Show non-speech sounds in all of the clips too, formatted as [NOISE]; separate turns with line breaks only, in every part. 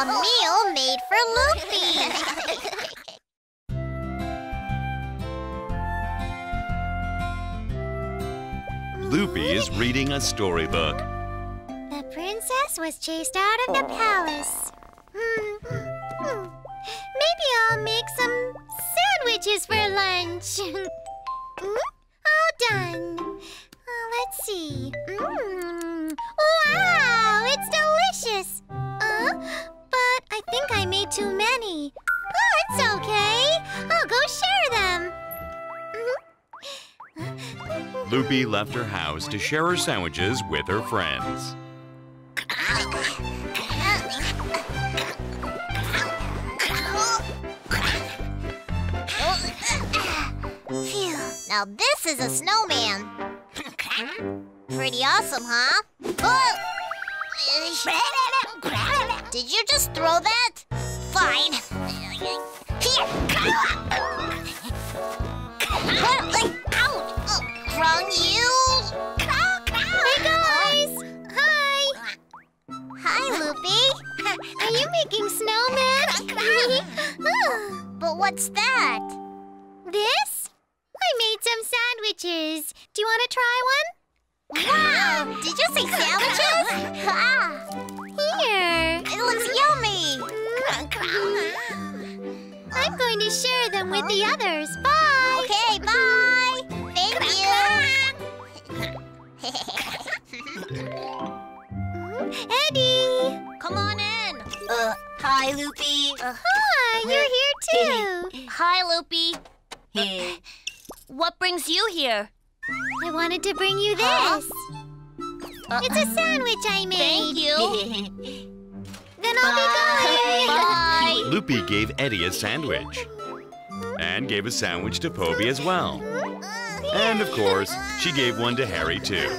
A meal made for Loopy.
Loopy is reading a storybook.
the princess was chased out of the palace. Hmm, hmm. Maybe I'll make some sandwiches for lunch. [LAUGHS] Hmm, All done. Uh, let's see. Mm. Too many. Oh, it's okay. I'll go share them. Mm-hmm.
Loopy left her house to share her sandwiches with her friends.
Phew. Now this is a snowman. Pretty awesome, huh? Oh! Did you just throw that? Fine. Here. Oh, Wrong you! Hey guys! Hi! Hi, Loopy. Are you making snowmen? but what's that? This? I made some sandwiches. Do you want to try one? Wow! Did you say sandwiches? [LAUGHS] ah, here. It looks yummy. I'm going to share them with the others. Bye. Okay, bye. Thank you. [LAUGHS] Eddie. Come on in.
Uh, hi, Loopy.
Uh, hi, you're here too.
Hi, Loopy. what brings you here?
I wanted to bring you this.
Huh?
It's a sandwich I made.
Thank you. [LAUGHS]
Then I'll be.
Loopy gave Eddie a sandwich and gave a sandwich to Poby as well. And of course, she gave one to Harry too.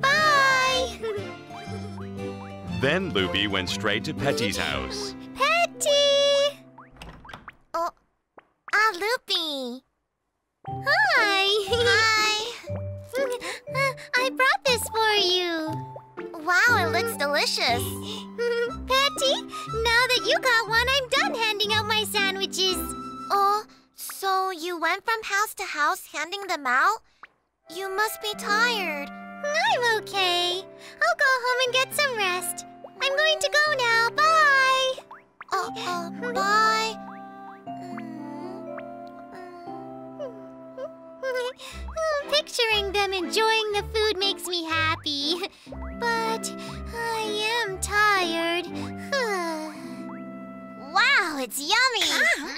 Bye. [LAUGHS]
Then Loopy went straight to Petty's house.
Them out? You must be tired. I'm okay. I'll go home and get some rest. I'm going to go now. Bye. Uh, uh, bye. [LAUGHS] Picturing them enjoying the food makes me happy. [LAUGHS] But I am tired. [SIGHS] wow, it's yummy! [LAUGHS]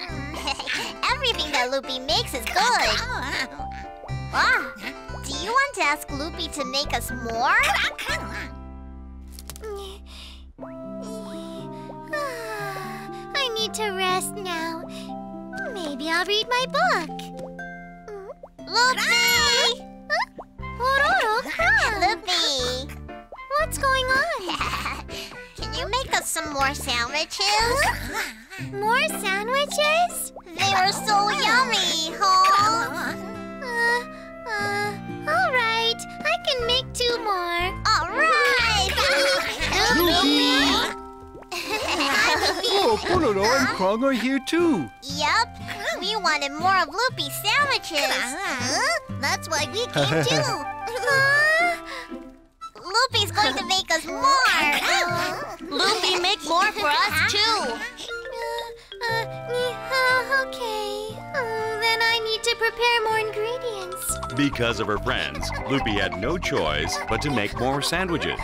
Everything that Loopy makes is good. Ah, do you want to ask Loopy to make us more? I need to rest now. Maybe I'll read my book. Loopy! Pororo, Loopy! What's going on? Can you make us some more sandwiches? More sandwiches? They are so yummy, huh? Uh, uh, all right. I can make two more. All right! [LAUGHS]
Loopy!
Loopy. [LAUGHS]
Oh, Pororo and Crong are here too.
Yep. We wanted more of Loopy's sandwiches. Huh? That's why we [LAUGHS] came too. Loopy's going to make us more.
Loopy, make more for us too.
Uh, uh, okay. Oh, then I need to prepare more ingredients.
Because of her friends, Loopy had no choice but to make more sandwiches.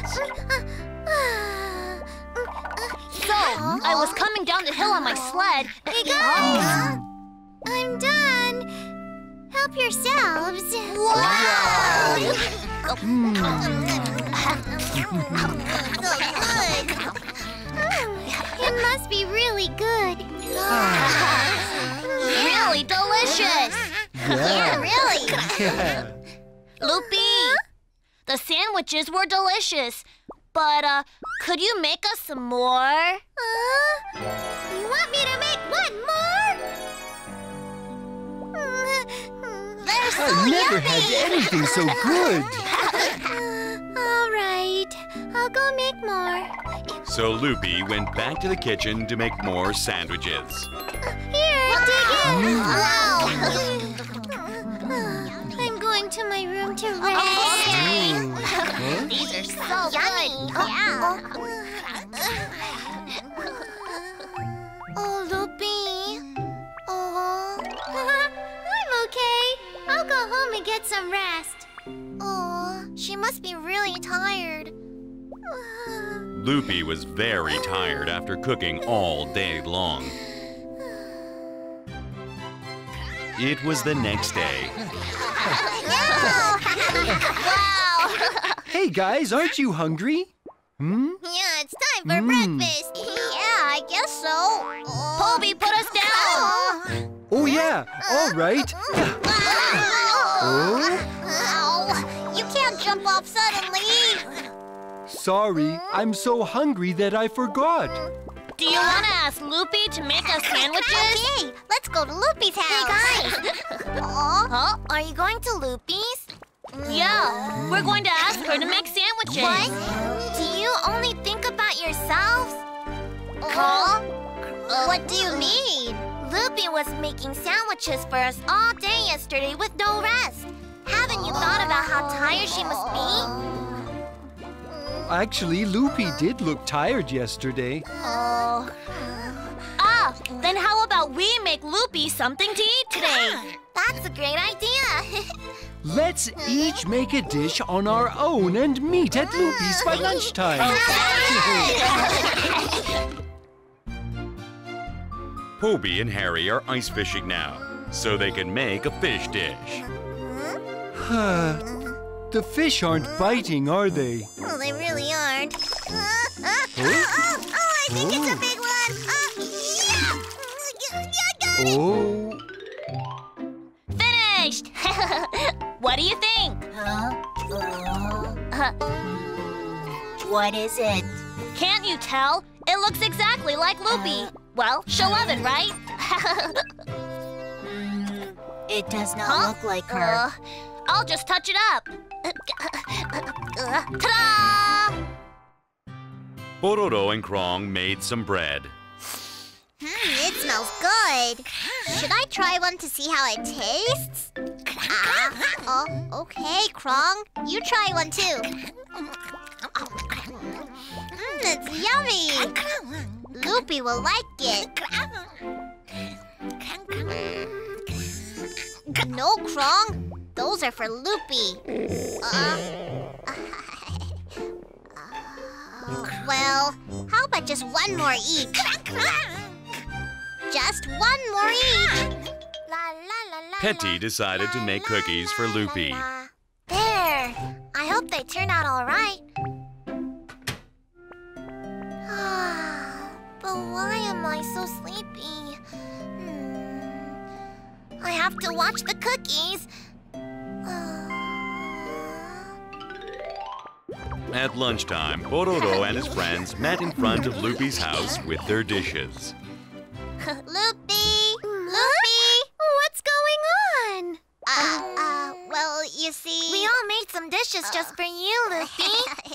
So, I was coming down the hill on my sled.
Hey guys! I'm done. Help yourselves.
Wow!
so good. It must be really good.
Really delicious.
Yeah, [LAUGHS] really.
Yeah.
Loopy, the sandwiches were delicious. But, uh, could you make us some more?
Uh, you want me to make one more? They're so
I never
yummy.
had anything so good. [LAUGHS] [LAUGHS]
All right, I'll go make more.
So Loopy went back to the kitchen to make more sandwiches.
Here, take it. Wow. I'm going to my room to rest.
These are so
Yummy.
good. Yeah.
Oh, Loopy. Oh. [LAUGHS] I'm okay. I'll go home and get some rest. Oh, she must be really tired.
Loopy was very tired after cooking all day long. It was the next day. wow! [LAUGHS]
Hey guys, aren't you hungry? Hmm?
Yeah, it's time for
Mm.
breakfast. Yeah, I guess so.
Poby, put us down.
Oh yeah, all right. [LAUGHS] Oh,
Ow. You can't jump off suddenly.
sorry, I'm so hungry that I forgot.
Do you want to ask Loopy to make us sandwiches?
Okay, let's go to Loopy's house. Hey guys. Aw,
Huh?
are you going to Loopy's?
Yeah, we're going to ask her to make sandwiches.
What? Do you only think about yourselves?
Huh?
what do you mean? Loopy was making sandwiches for us all day yesterday with no rest. Haven't you thought about how tired she must be?
Actually, Loopy did look tired yesterday.
Oh. Ah, then how about we make Loopy something to eat today? [COUGHS]
That's a great idea. [LAUGHS]
Let's each make a dish on our own and meet at Loopy's by lunchtime. [LAUGHS]
Poby and Harry are ice fishing now, so they can make a fish dish.
The fish aren't biting, are they?
well, they really aren't. oh, [LAUGHS] oh, I think it's a big one. Oh, yeah. Yeah, I got it.
Oh,
Finished! [LAUGHS] what do you think?
What is it?
Can't you tell? It looks exactly like Loopy. Well, she'll love it, right? [LAUGHS]
It does not
Huh?
look like
Uh, I'll just touch it up. Ta-da!
Pororo and Crong made some bread.
Hmm, it smells good. Should I try one to see how it tastes? Ah, oh, okay, Crong. You try one too. Mmm, it's yummy. Loopy will like it. No, Crong. Those are for Loopy. Uh, [LAUGHS] well, how about just one more each? Just one more each.
Petty decided to make cookies for Loopy.
There. I hope they turn out all right. [SIGHS] but why am I so sleepy? Hmm. I have to watch the cookies.
At lunchtime, Pororo and his friends met in front of Loopy's house with their dishes. [LAUGHS]
Loopy! Loopy! What's going on? Uh, uh, well, you see... We all made some dishes just for you, Loopy.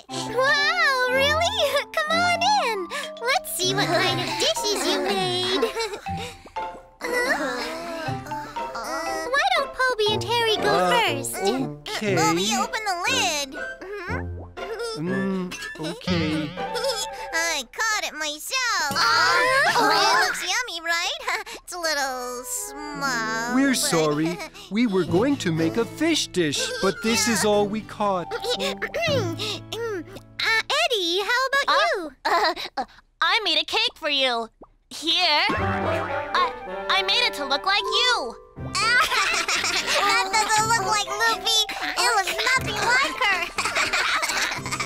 [LAUGHS] wow, really? [LAUGHS] Come on in. Let's see what kind of dishes you made. Why don't Poby and Harry go
Uh,
first?
okay.
Poby, open the lid.
Sorry. We were going to make a fish dish, but this is all we caught. [CLEARS THROAT]
Uh, Eddie, how about you?
Uh, uh, I made a cake for you. Here. I, I made it to look like you. [LAUGHS]
that doesn't look like Loopy. It looks nothing like her.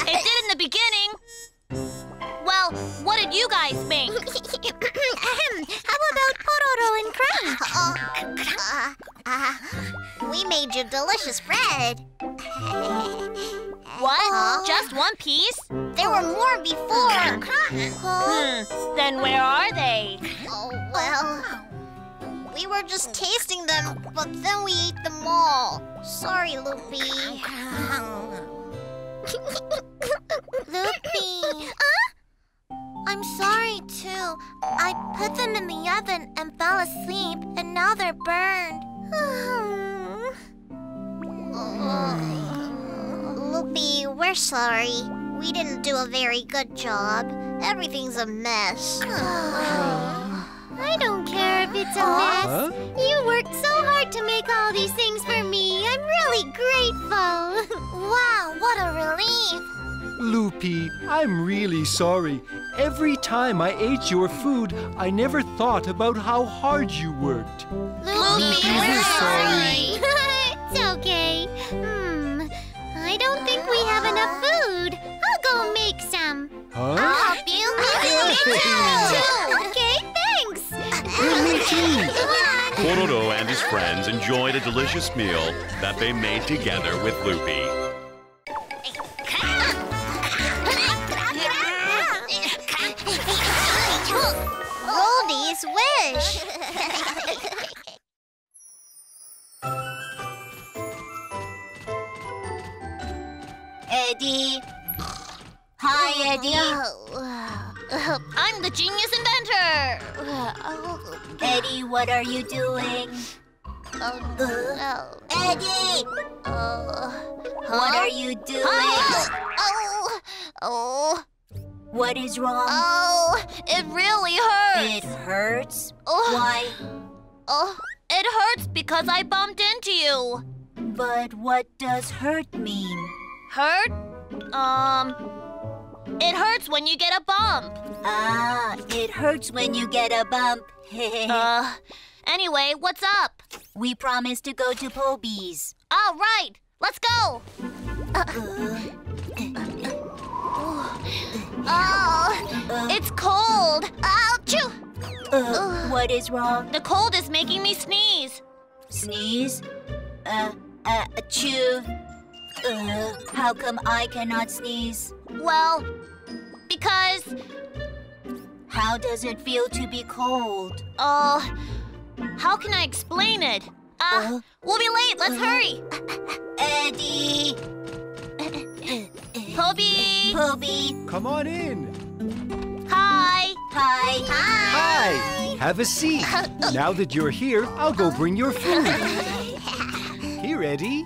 It did in the beginning. Well, what did you guys make? [LAUGHS]
Ahem, how about Pororo and Crong? Uh, uh, we made you delicious bread.
What?
Huh?
Just one piece?
There were more before. [LAUGHS]
Hmm. Then where are they?
Oh, well. We were just tasting them, but then we ate them all. Sorry, Loopy. [COUGHS] Loopy.
I put them in the oven and fell asleep, and now they're burned. [SIGHS] Loopy, we're sorry. We didn't do a very good job. Everything's a mess. [SIGHS] I don't care if it's a mess.
Huh?
You worked so hard to make all these things for me. I'm really grateful. [LAUGHS] wow, what a relief.
Loopy, I'm really sorry. Every time I ate your food, I never thought about how hard you worked.
Loopy,
we're sorry. [LAUGHS]
it's okay. Hmm, I don't think we have enough food. I'll go make some.
Huh?
I'll help you. [LAUGHS] okay, thanks.
me too. [LAUGHS]
Pororo and his friends enjoyed a delicious meal that they made together with Loopy. [SIGHS]
I'm the genius inventor. [SIGHS] Eddie, what are you doing?
Oh,
Eddie, what are you doing? [GASPS]
oh, oh,
What is wrong?
oh, it really hurts.
It hurts.
Oh.
Why?
Oh, it hurts because I bumped into you.
But what does hurt mean?
Hurt? Um, it hurts when you get a bump.
Ah, it hurts when you get a bump. [LAUGHS]
Uh, anyway, what's up?
we promised to go to Poby's.
All right, let's go. Oh, it's cold. Ouchie!
Uh, what is wrong?
The cold is making me sneeze.
Sneeze? Uh, uh, chew. Uh, how come I cannot sneeze?
Well, because,
How does it feel to be cold?
uh, how can I explain it? Uh,
Uh,
we'll be late. Let's hurry.
Eddie!
Poby!
Poby!
Come on in.
Hi.
Hi!
Hi. Have a seat. [LAUGHS] Now that you're here, I'll go bring your food. Here, Eddie.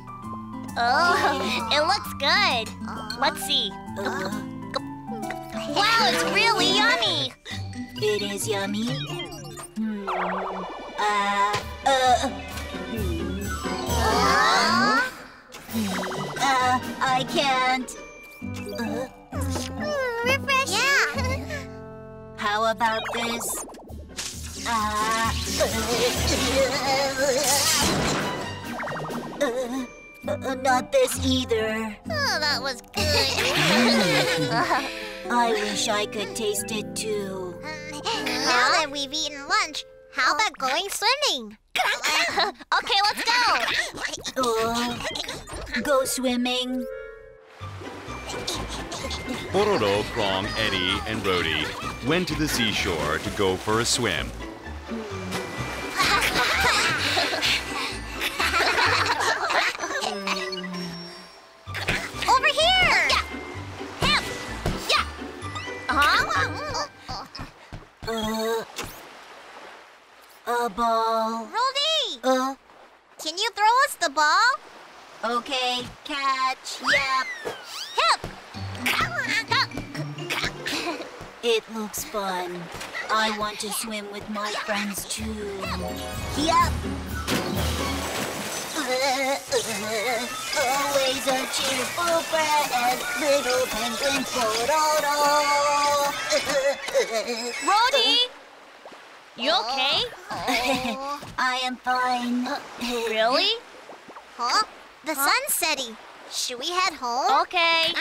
Oh, it looks good. Let's see. Wow, it's really yummy.
It is yummy. Hmm. Uh, uh, uh, I can't. Uh,
refreshing. Yeah.
how about this? Uh, uh, uh, Uh, uh, not this either.
Oh, that was good. [LAUGHS]
I wish I could taste it too. [LAUGHS]
now that we've eaten lunch, how about going swimming? [LAUGHS] okay, let's go.
Oh, go swimming.
Pororo, Crong, Eddie, and Rody went to the seashore to go for a swim.
Uh, a ball.
Rody,
Uh,
can you throw us the ball?
okay, catch. Yep.
Hip. [COUGHS]
It looks fun. I want to swim with my friends too. Yep. Always a cheerful friend, little penguin Pororo.
Rody, you okay?
I am fine.
Really? Huh? The sun's setting. Should we head home? Okay.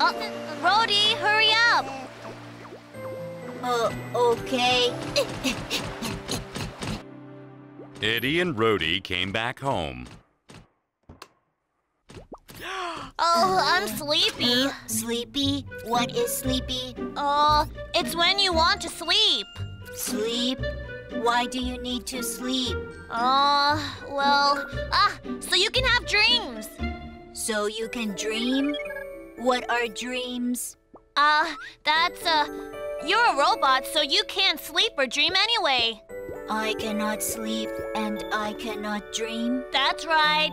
Oh, Rody, hurry up.
Uh, okay. [LAUGHS]
Eddie and Rody came back home.
Oh, I'm sleepy.
Sleepy? What is sleepy?
Oh, it's when you want to sleep.
Sleep? Why do you need to sleep?
Oh, well, ah, so you can have dreams.
So you can dream? What are dreams?
Uh, that's, uh, You're a robot, so you can't sleep or dream anyway.
I cannot sleep and I cannot dream.
That's right.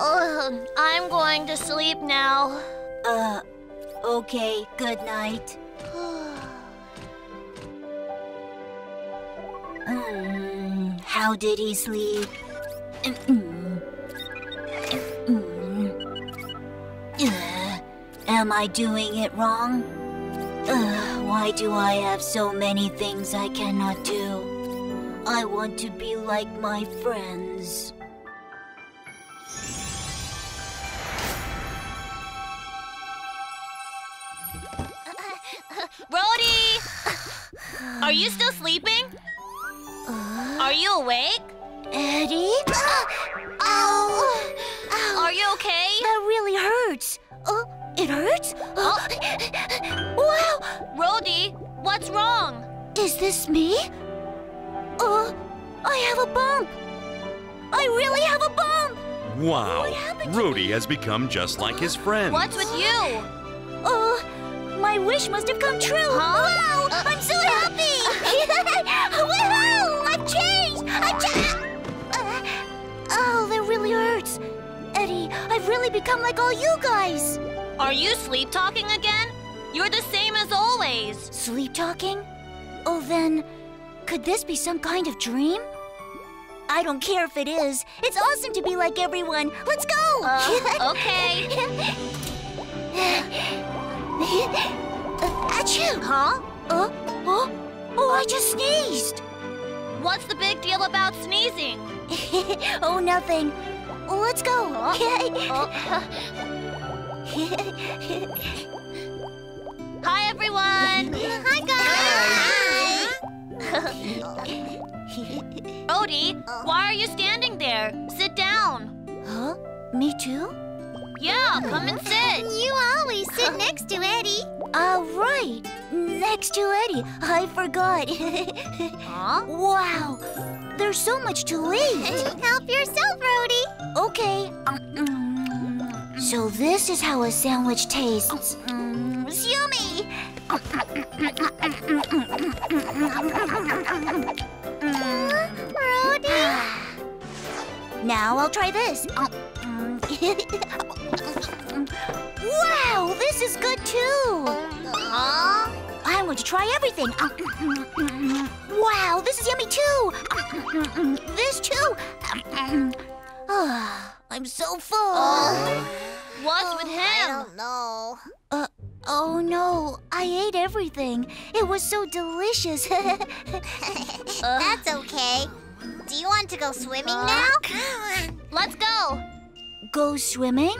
Ugh, I'm going to sleep now.
Uh, okay, good night. [SIGHS] Mm, how did he sleep? Mm, mm. Am I doing it wrong? Ugh, why do I have so many things I cannot do? I want to be like my friends. [LAUGHS]
Rody! Are you still sleeping? Uh? Are you awake?
Eddie? [GASPS] Ow!
Are you okay?
That really hurts. Oh, it hurts? Oh. wow!
Rody, what's wrong?
Is this me? Oh, I have a bump. I really have a bump.
Wow,
What happened to
Rody has become just like his friends.
What's with you?
Oh, my wish must have come true. Wow! Uh, I'm so uh, happy. Uh, [LAUGHS] Woohoo! I've changed. I've changed. oh, that really hurts. Eddie, I've really become like all you guys.
Are you sleep talking again? You're the same as always.
Sleep talking? Oh, then, could this be some kind of dream? I don't care if it is. It's awesome to be like everyone. Let's go!
Uh, okay. [LAUGHS]
Achoo! Huh? Uh, oh, oh, I just sneezed.
What's the big deal about sneezing? [LAUGHS]
oh, nothing. Let's go. [LAUGHS]
Hi, everyone.
Hi,
Rody, why are you standing there? Sit down.
huh? Me too?
Yeah, come and sit.
You always sit next to Eddie.
Uh, right. Next to Eddie. I forgot. [LAUGHS]
Huh?
wow. There's so much to eat. [LAUGHS]
Help yourself, Rody.
Okay. So this is how a sandwich tastes. Mm, it's yummy.
Rody.
Now I'll try this. wow, this is good too.
Huh?
I'm going to try everything. Wow, this is yummy too. This too. Ah, I'm so full.
What's with
I
him?
don't know.
Uh, oh no, I ate everything. It was so delicious. [LAUGHS] [LAUGHS]
That's okay. Do you want to go swimming now? Come on.
Let's go.
Go swimming?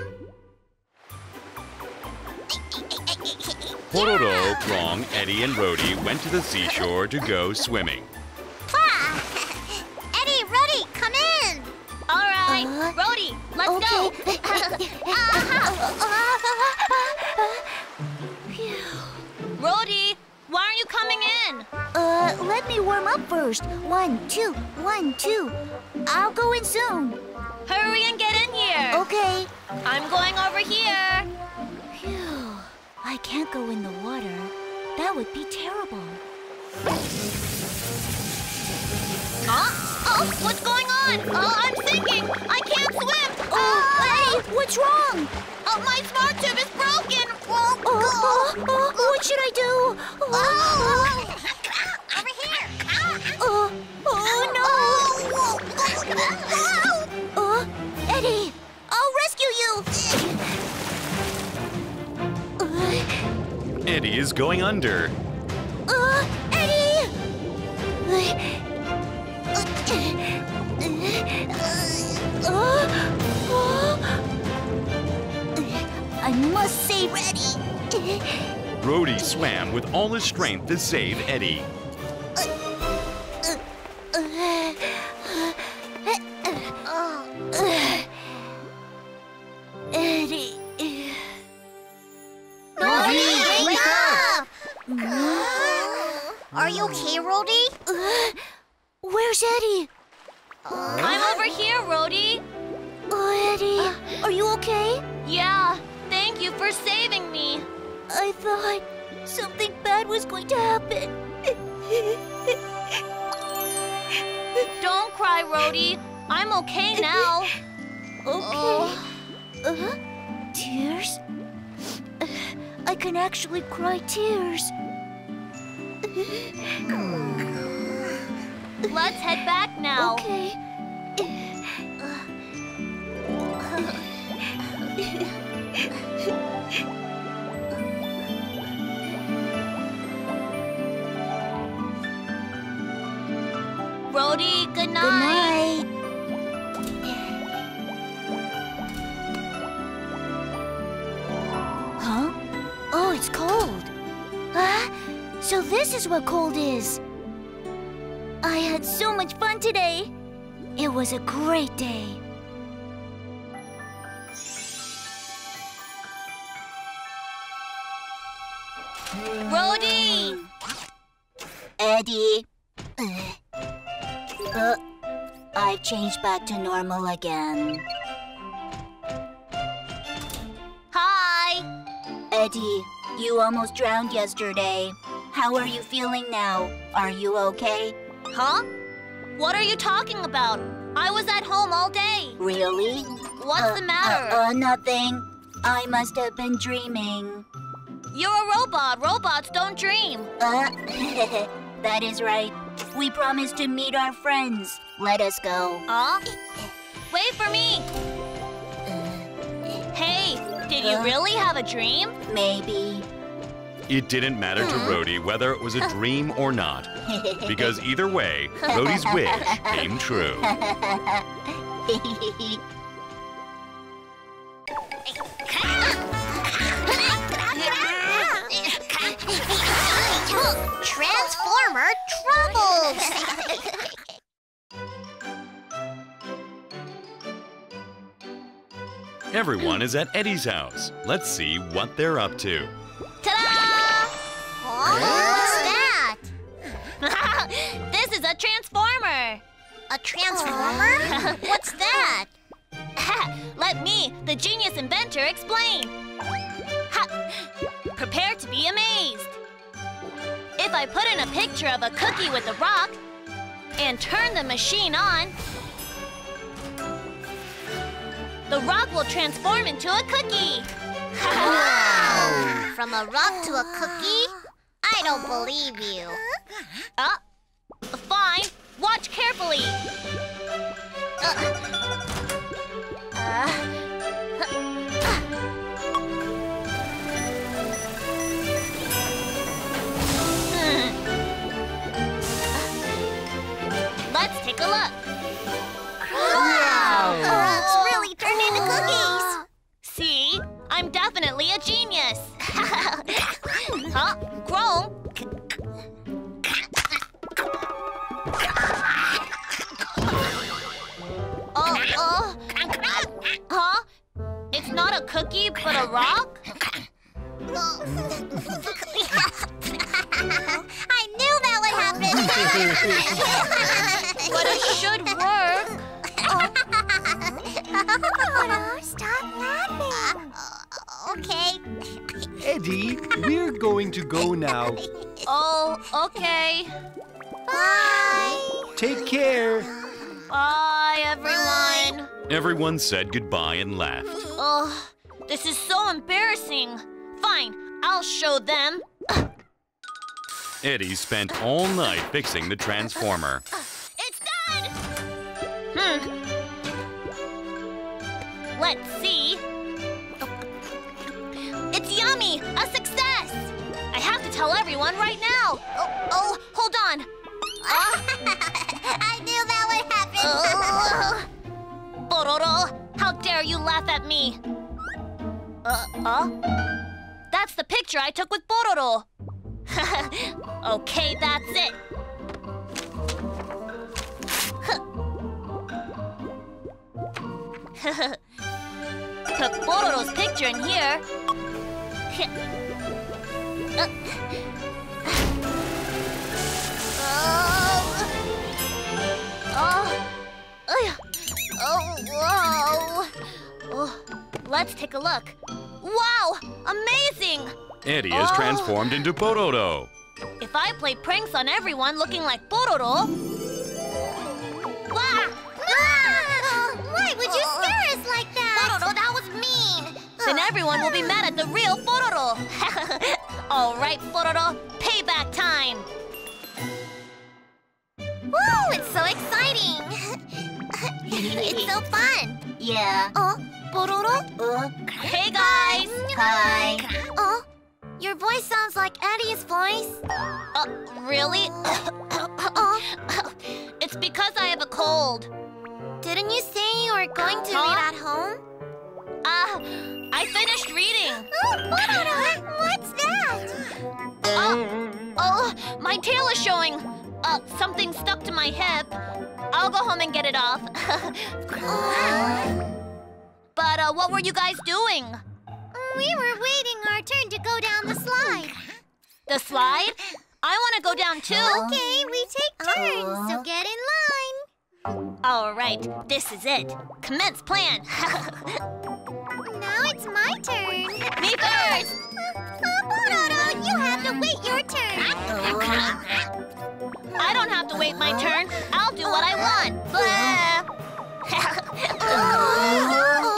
Pororo, Crong, Eddie, and Rody went to the seashore to go swimming. [LAUGHS]
Eddie, Rody, come in.
All right,
Uh,
Rody, let's go. [LAUGHS] Rody, why aren't you coming in?
uh, let me warm up first. One, two, one, two. I'll go in soon.
Hurry and get in here.
Okay.
I'm going over here.
Phew. I can't go in the water. That would be terrible.
Huh? Oh, what's going on? Oh, I'm sinking. I can't swim.
Oh, uh, Eddie, what's wrong?
Oh, my smart tube is broken.
Oh, oh, oh, what should I do? Oh,
Over here.
oh, oh no! Oh, Eddie, I'll rescue you!
Eddie is going under.
Uh, Eddie! Must save Eddie!
Rody swam with all his strength to save. Eddie.
Cry
tears. Fun today. It was a great day.
Rody!
Eddie. Uh, I've changed back to normal again.
Hi!
Eddie, you almost drowned yesterday. How are you feeling now? Are you okay?
Huh? What are you talking about? I was at home all day.
Really?
What's
Uh,
the matter?
Uh, uh, nothing. I must have been dreaming.
You're a robot. Robots don't dream.
Uh, [LAUGHS] that is right. We promised to meet our friends. Let us go.
Huh? Wait for me. Hey, did you
Uh.
really have a dream?
Maybe.
It didn't matter to Rody whether it was a dream or not, [LAUGHS] because either way, Rody's wish came true.
Transformer troubles.
Everyone is at Eddie's house. Let's see what they're up to.
Huh? What's that? [LAUGHS]
this is a transformer.
A transformer? What's that? [LAUGHS]
Let me, the genius inventor, explain. Ha! Prepare to be amazed. If I put in a picture of a cookie with a rock and turn the machine on, the rock will transform into a cookie. [LAUGHS]
Wow! From a rock to a cookie? I don't believe you.
Uh, fine. Watch carefully. Uh, Let's take a look. A rock?
I knew that would happen. [LAUGHS]
But it should work.
Oh, stop laughing. okay.
Eddie, we're going to go now.
Oh, okay.
Bye.
Take care.
Bye, everyone.
Everyone said goodbye and left.
Oh, this is so embarrassing. Fine, I'll show them.
Eddie spent all night fixing the transformer.
It's done! Hmm. Let's see. It's yummy! A success! I have to tell everyone right now. Oh, oh hold on. [LAUGHS]
I knew that would happen. [LAUGHS]
Uh, Pororo, how dare you laugh at me? Uh, uh? That's the picture I took with Pororo. [LAUGHS] okay, that's it. [LAUGHS] Took Pororo's picture in here. Oh. [LAUGHS] Oh. Oh, whoa. Oh, let's take a look. Wow, amazing!
Eddie is
Oh.
transformed into Pororo.
If I play pranks on everyone looking like Pororo... Wah!
Why would you scare us like that?
Pororo, that was mean! Then everyone will be mad at the real Pororo. [LAUGHS] All right, Pororo, payback time.
Woo, it's so exciting. [LAUGHS] it's so fun.
Yeah.
Oh, Pororo?
Uh,
Hey, guys.
hi.
Oh, your voice sounds like Eddie's voice.
Uh, really? [COUGHS]
Oh, [COUGHS]
it's because I have a cold.
didn't you say you were going to
Huh?
read at home?
Uh, I finished reading. [GASPS]
Oh, Pororo, what's that?
Oh, oh, my tail is showing. Uh, something stuck to my hip. I'll go home and get it off. [LAUGHS] but, uh, what were you guys doing?
We were waiting our turn to go down the slide.
The slide? I want to go down too.
Okay, we take turns, so get in line.
All right, this is it. Commence plan. [LAUGHS]
Now it's my turn.
Me first.
Oh, Pororo, you have to wait your turn. [LAUGHS]
I don't have to wait my turn. I'll do what I want. Blah. [LAUGHS]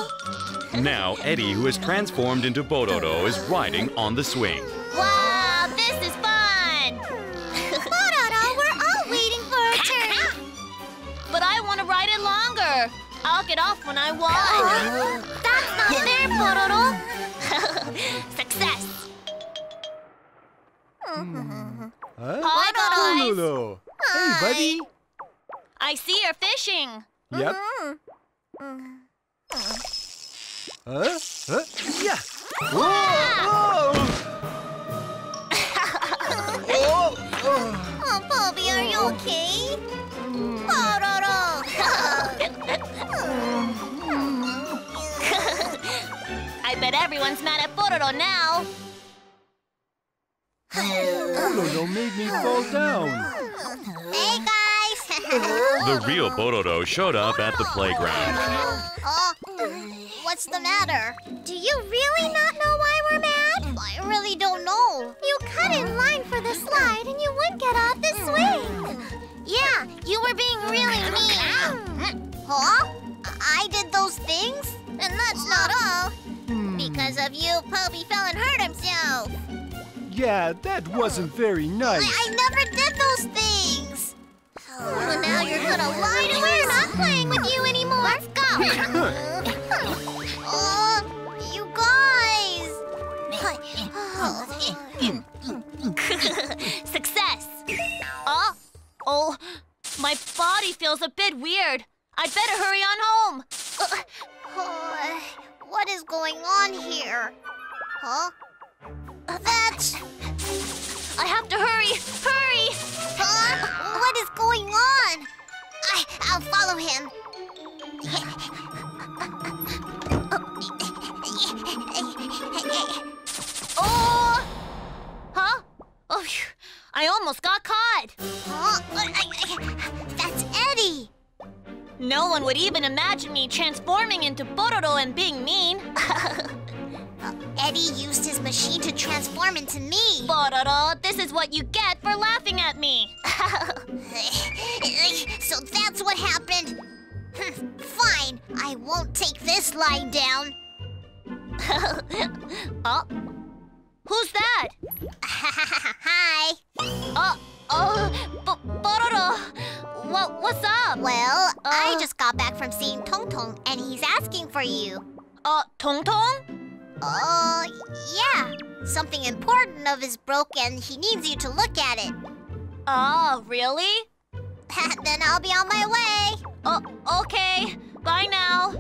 Now Eddie, who is transformed into Pororo, is riding on the swing.
wow, this is fun. [LAUGHS]
Pororo, we're all waiting for our turn.
But I want to ride it longer. I'll get off when I want. [LAUGHS]
That's not fair, Pororo. [LAUGHS]
Success.
Huh?
Hi, guys.
Pororo. Hey, buddy.
I see you're fishing.
Yep. Mm-hmm. Mm-hmm. Huh? Huh? Yeah. Whoa! Whoa! oh,
Oh, Poby, are you okay?
I bet everyone's mad at Pororo now.
Pororo made me fall down.
Hey, guys.
The real Pororo showed up at the playground.
oh, what's the matter? Do you really not know why we're mad? I really don't know. You cut in line for the slide and you wouldn't get off the swing. Yeah, you were being really mean. Huh? I did those things? And that's not all. Hmm. Because of you, Poby fell and hurt himself.
Yeah, that wasn't very nice.
I, I never did those things. Well, now you're gonna lie to We're not playing with you anymore. Let's [LAUGHS] go. [LAUGHS] oh, you guys. [LAUGHS]
Success. Oh, oh, my body feels a bit weird. I'd better hurry on home.
Oh, what is going on here? Huh? That's.
I have to hurry. Hurry.
Huh? What is going on? I, I'll follow him.
Huh? Oh. I almost got caught.
Huh? That's Eddie.
No one would even imagine me transforming into Pororo and being mean. [LAUGHS]
Eddie used his machine to transform into me.
Pororo, this is what you get for laughing at me. [LAUGHS]
so that's what happened. Hmm, Fine, I won't take this lie down. [LAUGHS]
oh, who's that?
Hi.
Oh, oh, Pororo. What, what's up?
Well, I
Uh.
just got back from seeing Tong Tong, and he's asking for you.
Uh, Tong Tong?
Uh, yeah. Something important of his broke, and he needs you to look at it.
Oh, really?
then I'll be on my way.
Oh, okay. Bye now.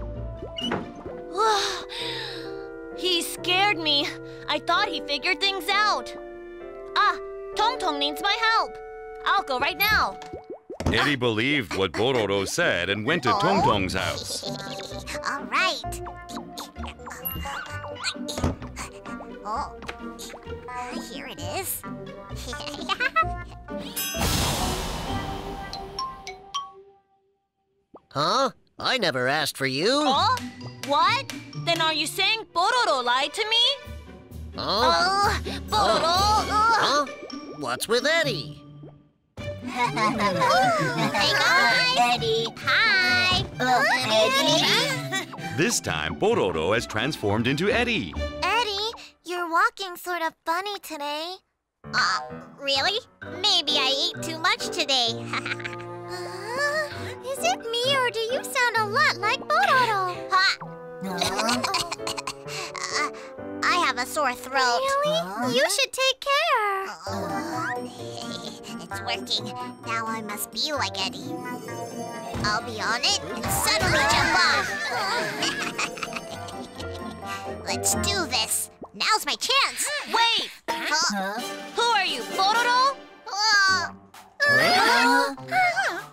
He scared me. I thought he figured things out. Ah, Tong Tong needs my help. I'll go right now.
Eddie believed what Pororo said and went to Tong Tong's house.
All right. Oh, uh, here it is. [LAUGHS]
Huh? I never asked for you.
Oh? What? Then are you saying Pororo lied to me?
Oh,
Oh, Pororo!
huh? What's with Eddie?
Hey guys!
Eddie.
Hi!
Uh, Eddie. [LAUGHS]
This time, Pororo has transformed into Eddie.
Eddie, you're walking sort of funny today. Uh, really? Maybe I ate too much today. [LAUGHS] uh, is it me or do you sound a lot like Pororo? [LAUGHS] Ha! Uh, I have a sore throat. Really? You should take care. it's working. Now I must be like Eddie. I'll be on it and suddenly jump off. [LAUGHS] Let's do this. Now's my chance.
Wait!
Huh?
Who are you, Pororo?
Oh.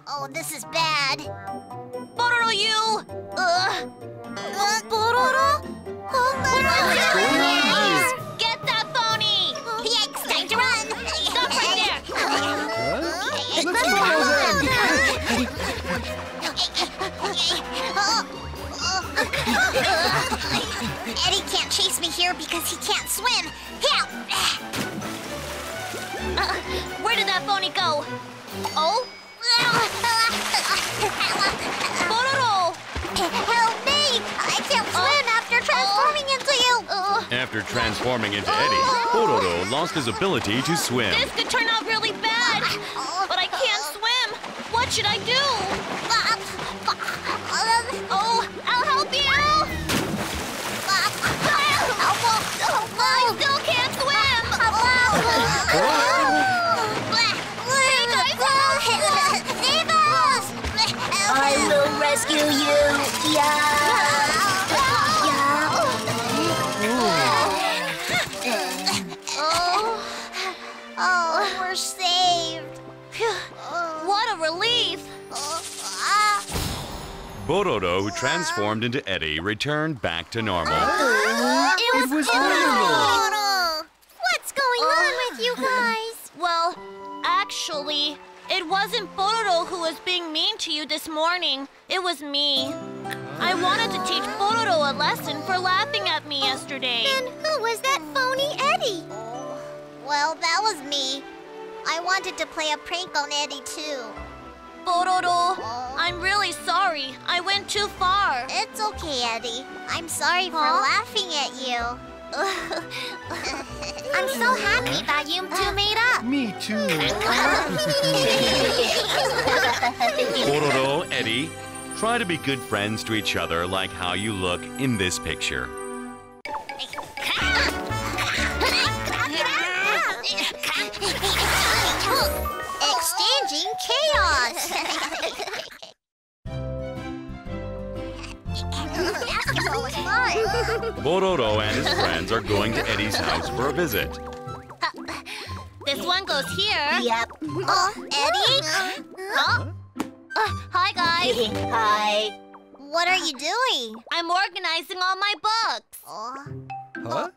oh, this is bad.
Pororo, you! Ugh!
Oh, Pororo? Oh,
What's going on here?
Get that phony!
Yikes, time to run.
Stop right there!
Huh? Let's go then. [LAUGHS]
Eddie can't chase me here because he can't swim. Help!
Uh, [LAUGHS] where did that phony go? Oh? [LAUGHS] Pororo!
Help me! I can't uh, swim after transforming into you.
Uh, uh, after transforming into Eddie, Pororo lost his ability to swim.
This could turn out really bad! But I can't swim! What should I do?
Pororo, who transformed into Eddie, returned back to normal.
It was Pororo.
What's going on with you guys?
Well, actually, it wasn't Pororo who was being mean to you this morning. It was me. I wanted to teach Pororo a lesson for laughing at me yesterday.
Then who was that phony Eddie? Well, that was me. I wanted to play a prank on Eddie too.
Pororo, I'm really sorry. I went too far.
It's okay, Eddie. I'm sorry for
Huh?
laughing at you. [LAUGHS] I'm so happy that you two made up.
Me too. [LAUGHS]
Pororo, Eddie, try to be good friends to each other like how you look in this picture.
Exchanging chaos. Basketball was fun.
Pororo and his friends are going to Eddie's house for a visit.
This one goes here.
Yep.
Oh, Eddie?
Huh? Uh, hi, guys. [LAUGHS]
Hi.
What are you doing?
I'm organizing all my books.
Oh,
Huh?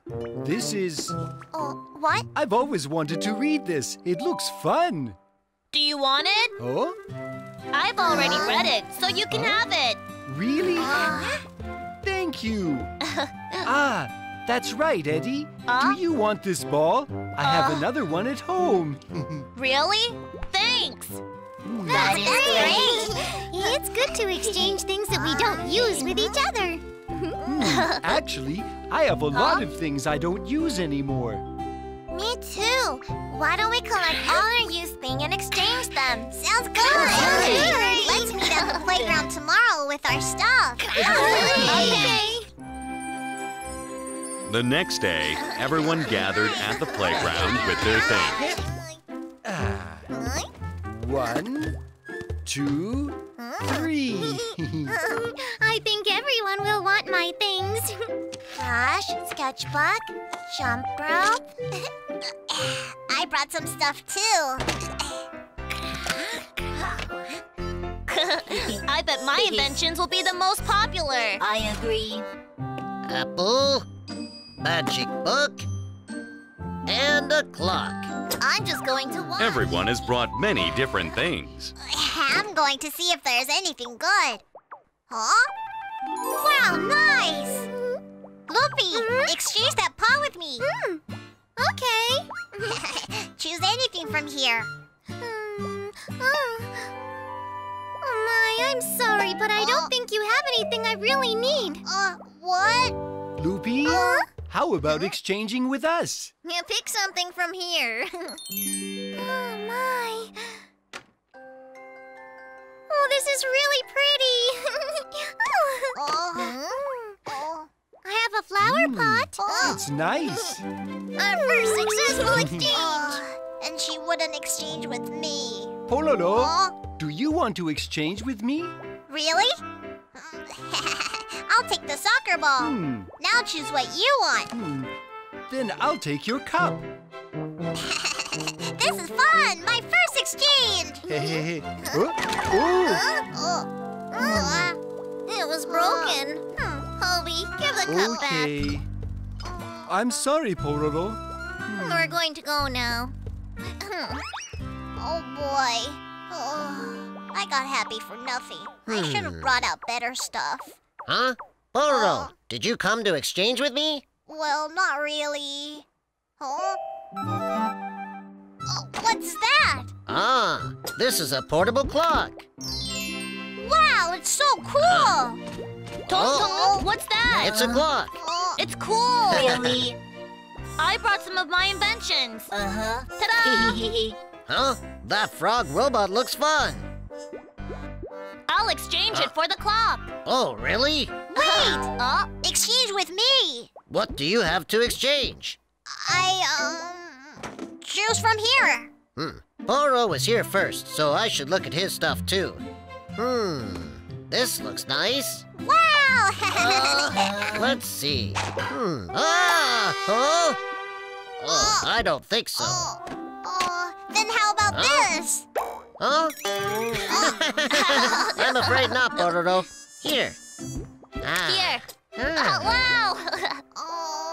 This is.
oh, what?
I've always wanted to read this. It looks fun.
Do you want it?
Oh?
I've already read it, so you can have it.
Really? Thank you. [LAUGHS] ah, that's right, Eddie.
Huh?
Do you want this ball? I have
Uh.
another one at home. [LAUGHS]
Really? Thanks.
That is
great. It's good to exchange things that we don't use with each other.
Actually, I have a lot of things I don't use anymore.
Me too. Why don't we collect all our used things and exchange them? Sounds good.
Great.
Let's meet at the playground tomorrow with our stuff. okay.
The next day, everyone gathered at the playground with their things.
Ah, one, two, three.
I think everyone will want my things. [LAUGHS] Brush, sketchbook, jump rope. [LAUGHS] I brought some stuff too. [LAUGHS]
I bet my inventions will be the most popular.
I agree.
Apple, magic book, and a clock.
I'm just going to watch.
Everyone has brought many different things.
I'm going to see if there's anything good. Huh? Wow, nice! Loopy, exchange that paw with me.
Hmm. Okay. [LAUGHS]
Choose anything from here.
Hmm. Oh. oh my, I'm sorry, but I don't uh. think you have anything I really need.
Uh, what?
Loopy,
Huh?
how about exchanging with us?
Yeah, pick something from here. [LAUGHS] oh my. Oh, this is really pretty.
Oh. [LAUGHS] Oh.
I have a flower
Hmm.
pot.
Oh.
It's nice. [GASPS]
Our first successful [LAUGHS] exchange.
And she wouldn't exchange with me.
Pororo,
Oh,
do you want to exchange with me?
really? [LAUGHS] I'll take the soccer ball.
Hmm,
Now choose what you want.
hmm. Then I'll take your cup. [LAUGHS]
This is fun! My first exchange!
oh, oh,
Oh. Uh,
It was broken. Hmm. Poby, give the cup back.
okay. I'm sorry, Pororo.
We're going to go now.
oh boy. Oh, I got happy for nothing. I should have
Hmm.
brought out better stuff.
Huh? Pororo, did you come to exchange with me?
Well, not really. Huh? Oh, what's that?
Ah, this is a portable clock.
Wow, it's so cool!
Tong
Oh.
What's that?
It's a clock.
Oh,
It's cool. [LAUGHS] Really? I brought some of my inventions.
uh-huh.
Ta-da! [LAUGHS]
Huh? That frog robot looks fun.
I'll exchange it for the clock.
Oh, really?
Wait! [GASPS]
Oh,
Exchange with me!
What do you have to exchange?
I, um... Choose from here.
Hmm. Boro was here first, so I should look at his stuff too. Hmm. This looks nice.
Wow! [LAUGHS]
Let's see. Hmm. Ah! Oh! Oh, I don't think so.
oh, oh, then how about
Huh?
this?
Huh? [LAUGHS] I'm afraid not, Pororo. Here. Ah.
here.
Ah.
Oh, wow. [LAUGHS]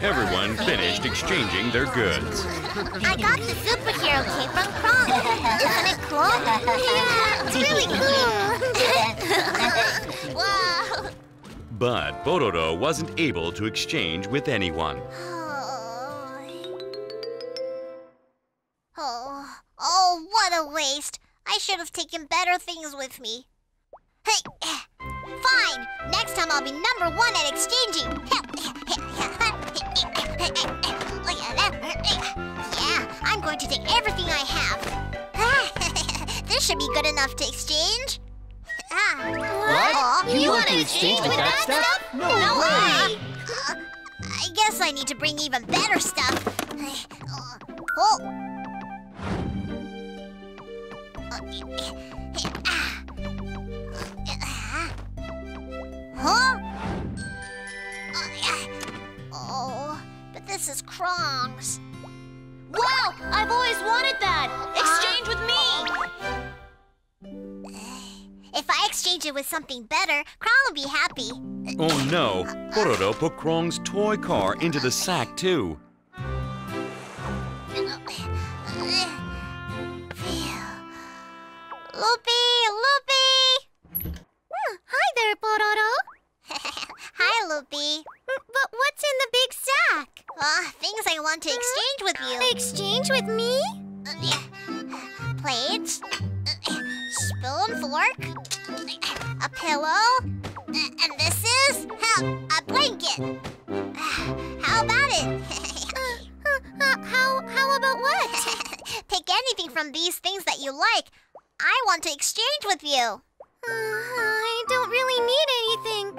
Everyone finished exchanging their goods.
I got the superhero cape from Crong. Isn't it cool? Yeah, it's really cool. [LAUGHS]
wow.
But Pororo wasn't able to exchange with anyone.
Oh. oh, oh, what a waste. I should have taken better things with me. Hey, eh, fine. Next time I'll be number one at exchanging. [LAUGHS] Yeah, I'm going to take everything I have. [LAUGHS] this should be good enough to exchange. Ah.
What?
Aw.
You, want
wanna
exchange with that
that
stuff? No,
No
way!
way.
Uh, I guess I need to bring even better stuff. Oh. Huh? But this is Crong's.
Wow, I've always wanted that. Exchange with me.
If I exchange it with something better, Crong will be happy.
Oh no, Pororo put Crong's toy car into the sack too.
Loopy, Loopy!
Hmm, Hi there, Pororo.
Hi, Loopy.
But what's in the big sack?
Uh, things I want to exchange with you.
Exchange with me?
Plates, spoon, fork, a pillow, and this is a blanket. How about it?
Uh, how, how about what? [LAUGHS]
Pick anything from these things that you like. I want to exchange with you.
Uh, I don't really need anything. [GASPS]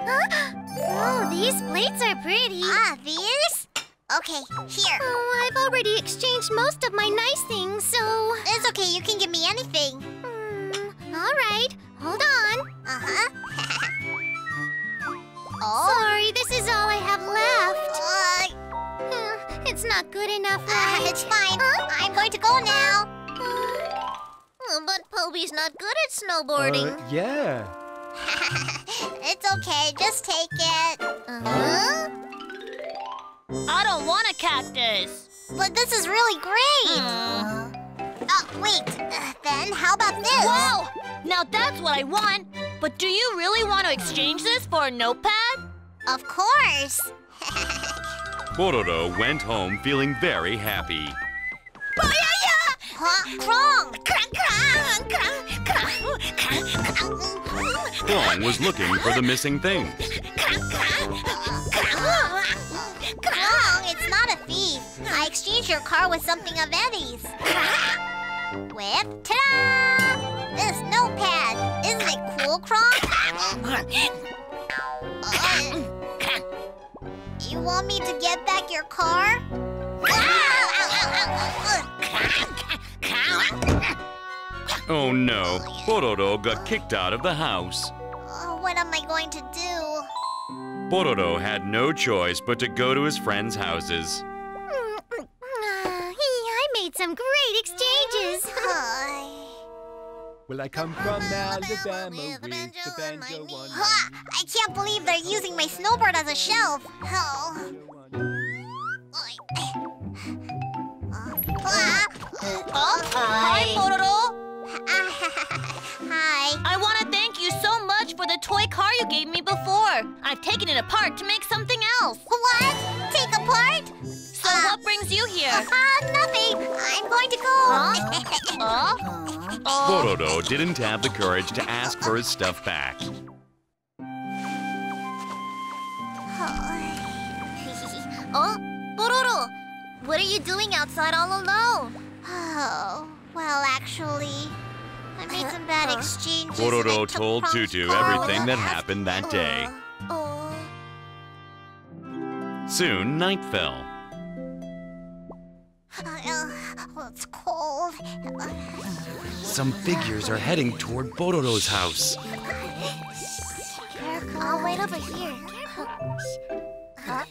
oh, these plates are pretty.
Ah, these? Okay, here.
Oh, I've already exchanged most of my nice things, so...
It's okay, you can give me anything.
Hmm, all right, hold on.
Uh-huh. [LAUGHS] oh,
Sorry, this is all I have left.
uh,
Uh, it's not good enough,
uh,
right?
it's fine. I'm going to go now.
Uh, but Poby's not good at snowboarding.
Uh, yeah. [LAUGHS]
it's okay, just take it.
Uh-huh.
I don't want a cactus.
But this is really great.
Uh,
Oh, wait. Uh, then how about this?
Whoa! Now that's what I want. But do you really want to exchange this for a notepad?
Of course. [LAUGHS]
Pororo went home feeling very happy. Crong! Was looking for the missing things.
Crong, it's not a thief. I exchanged your car with something of Eddie's. With, ta-da! This notepad. Isn't it cool, Crong? You want me to get back your car? Ah!
Oh no, Pororo got kicked out of the house.
Oh, what am I going to do?
Pororo had no choice but to go to his friends' houses.
I made some great exchanges.
Will I come from [LAUGHS] Alabama with the banjo on
Huh, I can't believe they're using my snowboard as a shelf. Oh. [LAUGHS] Ah. [LAUGHS]
Hi, Pororo.
Hi. [LAUGHS]
I want to thank you so much for the toy car you gave me before. I've taken it apart to make something else.
What? Take apart?
So what brings you here?
Ah, nothing. I'm going to go.
Huh? Oh, [LAUGHS]
Pororo didn't have the courage to ask for his stuff back.
oh, Pororo, what are you doing outside all alone? Oh, well, actually, I made some bad exchanges. and I
Pororo
took
told Tutu everything that happened that day.
Oh.
Soon, night fell.
Uh, well, it's cold.
Some figures are heading toward Pororo's house.
I'll wait over here. Huh?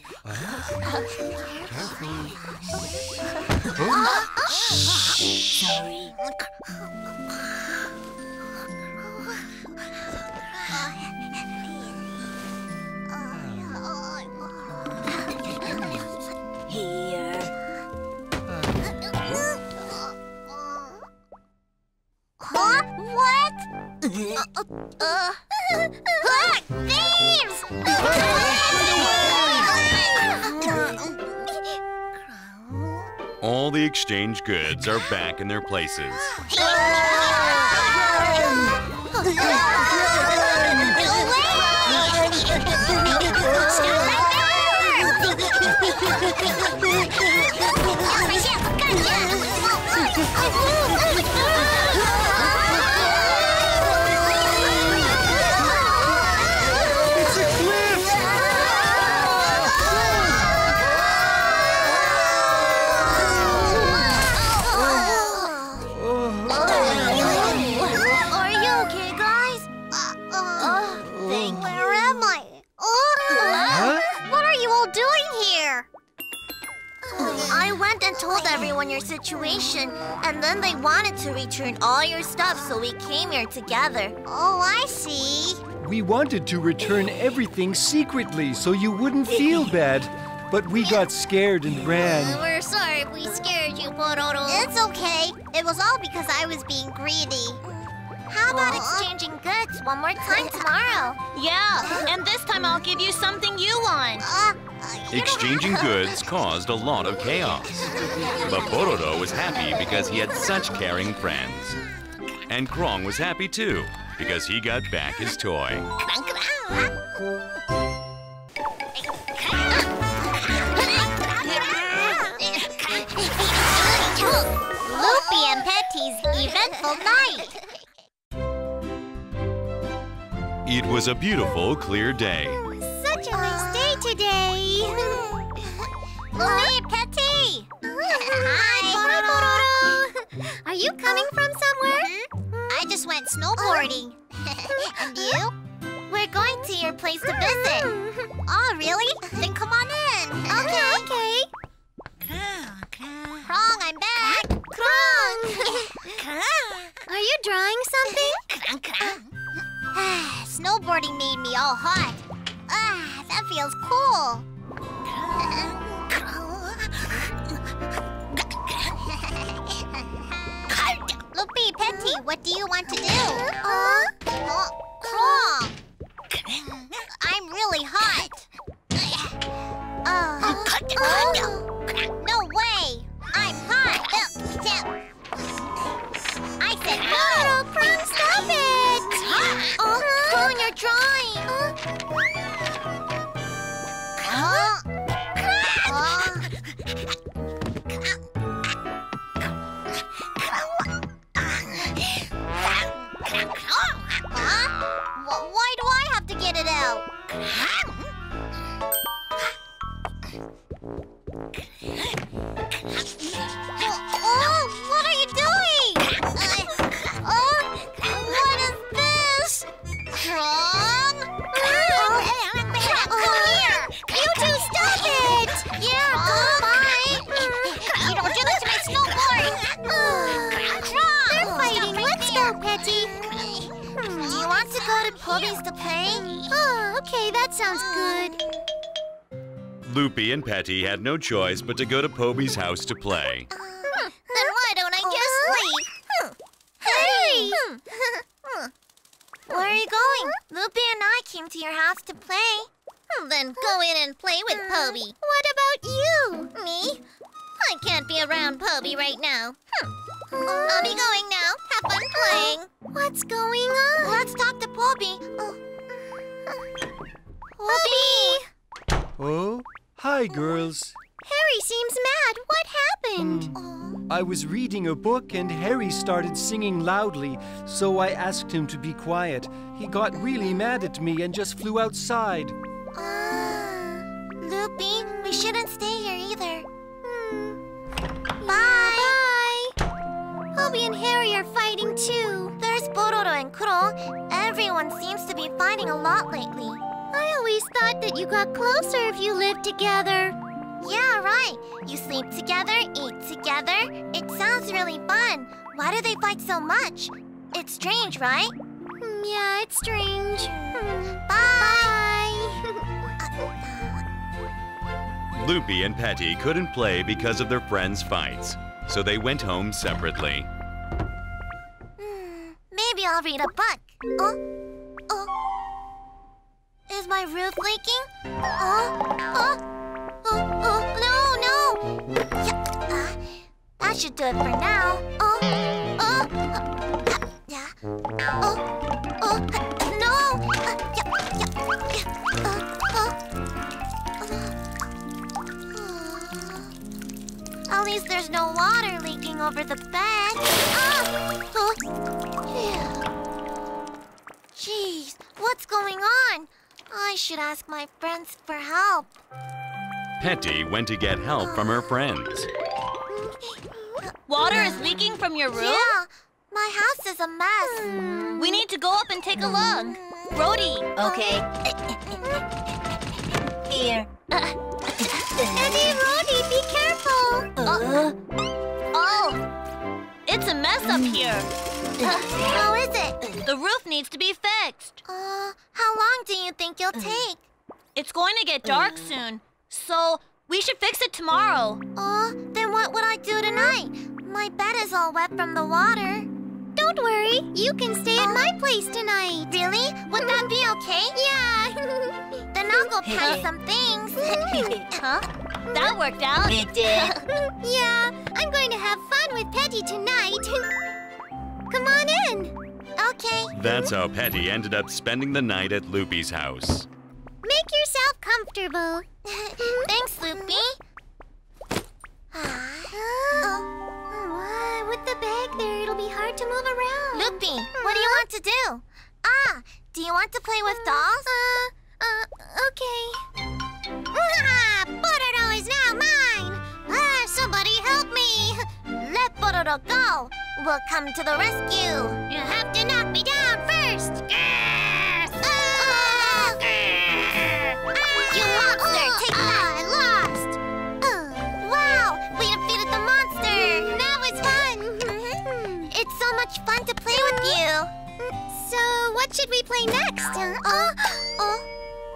What? Uh, uh, uh, thieves!
All the exchange goods are back in their places. [LAUGHS]
Oh, and then they wanted to return all your stuff, so we came here together. Oh, I see.
We wanted to return everything secretly so you wouldn't feel [LAUGHS] bad, but we got scared and ran. [LAUGHS]
We're sorry if we scared you, Pororo. It's okay. It was all because I was being greedy. How about exchanging goods one more time tomorrow? [LAUGHS]
yeah. And this time I'll give you something you want.
Uh,
Exchanging goods caused a lot of chaos. But Pororo was happy because he had such caring friends. And Crong was happy too because he got back his toy.
Loopy and Petty's eventful night.
It was a beautiful, clear day.
Such a nice day. Loopy, Petty. Hi. Pororo. Are you coming from somewhere? Mm-hmm. I just went snowboarding. Oh. [LAUGHS] and you? We're going to your place to visit. Hmm. Oh, really? Then come on in. Okay. okay. Crong, I'm back. Crong. Are you drawing something? Ah, snowboarding made me all hot. Ah, that feels cool. Loopy, Petty, huh? what do you want to do? Huh? Oh, crawl.
I'm really hot. Uh, uh, No way! I'm hot! I said no! Little stop it! Oh, uh, Coon, you're drawing! Oh, uh, oh, oh, Poby's to me, snowboard! They're fighting! Let's go, Petty! Hmm, you want to go to Poby's to play? Oh, okay, that sounds good.
Loopy and Petty had no choice but to go to Poby's house to play.
Hmm, then why don't I just leave? Hmm. Hey! Hmm. Where are you going? Loopy and I came to your house to play. Then go in and play with Poby. What about you? Me? I can't be around Poby right now. I'll be going now. Have fun playing. What's going on? Let's talk to Poby. Oh. Poby!
Oh, hi, girls.
Harry seems mad. What happened?
I was reading a book and Harry started singing loudly, so I asked him to be quiet. He got really mad at me and just flew outside.
Ah, Loopy, we shouldn't stay here either. Hmm. Bye. Bye. Poby and Harry are fighting too. There's Pororo and Crong. Everyone seems to be fighting a lot lately. I always thought that you got closer if you lived together. Yeah, right. You sleep together, eat together. It sounds really fun. Why do they fight so much? It's strange, right? Yeah, it's strange. Bye.
Loopy and Petty couldn't play because of their friends' fights, so they went home separately.
Hmm, Maybe I'll read a book. Oh, oh. Is my roof leaking? Oh, oh, oh, oh, no, no. Yeah, uh, that should do it for now. Oh, oh, uh, yeah. Oh, oh, no. Uh, yeah, yeah, yeah. Uh, uh, uh. At least there's no water leaking over the bed. Ah! Oh. Phew. Jeez, what's going on? I should ask my friends for help.
Petty went to get help from her friends.
Water is leaking from your roof?
Yeah, my house is a mess.
We need to go up and take a look. Rody.
Okay. Here.
Eddie, Rody, be careful.
Uh,
it's a mess up here.
How is it?
The roof needs to be fixed.
Uh, how long do you think you'll take?
It's going to get dark soon, so we should fix it tomorrow.
Uh, then what would I do tonight? My bed is all wet from the water. Don't worry, you can stay at my place tonight. Really? Would that be okay? Yeah. then I'll go pack some things. [LAUGHS] [LAUGHS]
Huh? That worked out.
it did. [LAUGHS]
yeah, I'm going to have fun with Petty tonight. [LAUGHS] Come on in. Okay.
That's how Petty ended up spending the night at Loopy's house.
Make yourself comfortable. [LAUGHS] Thanks, Loopy. Ah. With the bag there, it'll be hard to move around. Loopy, what do you want to do? Ah, do you want to play with dolls? Uh, uh, okay. Let go. We'll come to the rescue. You have to knock me down first. Ah! ah! You ah! monster! Ah! Take that! I lost! wow! We defeated the monster! That was fun! [LAUGHS] it's so much fun to play with you! So, what should we play next? Oh, [GASPS] oh.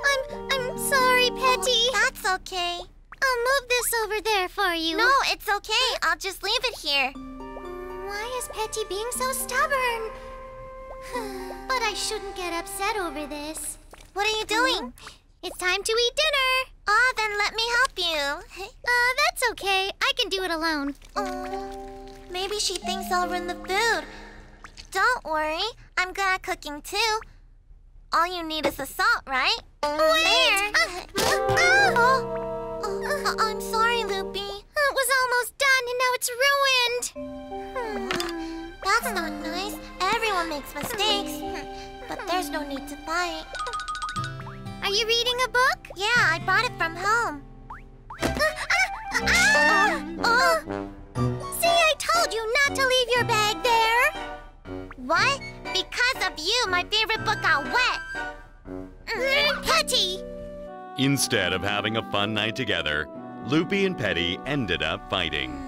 I'm, I'm sorry, Petty. That's okay. I'll move this over there for you. No, it's okay. I'll just leave it here. Why is Petty being so stubborn? [SIGHS] but I shouldn't get upset over this. What are you doing? It's time to eat dinner. Ah, then let me help you. [LAUGHS]
Uh, that's okay. I can do it alone.
Oh, maybe she thinks I'll ruin the food. Don't worry, I'm good at cooking too. All you need is the salt, right? There. [LAUGHS] Oh, oh, [LAUGHS] I'm sorry, Loopy.
It was almost done and now it's ruined.
Hmm, That's not nice. Everyone makes mistakes. But there's no need to fight.
Are you reading a book?
Yeah, I brought it from home. [LAUGHS] Oh,
See, I told you not to leave your bag there.
what? Because of you, my favorite book got wet.
Mm, Petty!
Instead of having a fun night together, Loopy and Petty ended up fighting.